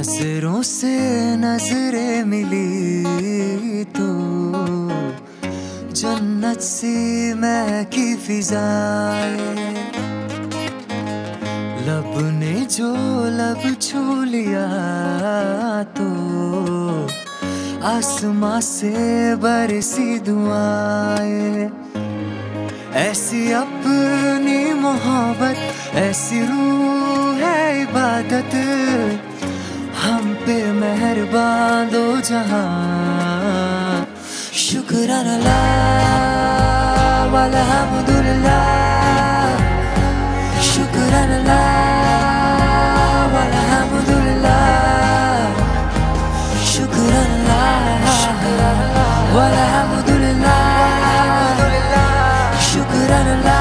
नज़रों से नज़रें मिली तो जन्नत सी मैं की फिजाए। लब ने जो लब छू लिया तो आसमां से बरसी दुआएँ। ऐसी अपनी मोहब्बत, ऐसी रूह है इबादत। बेमेहरबान दो जहां शुक्राना ला वाला हमदुल्ला शुक्राना ला वाला हमदुल्ला शुक्राना ला वाला हमदुल्ला शुक्राना ला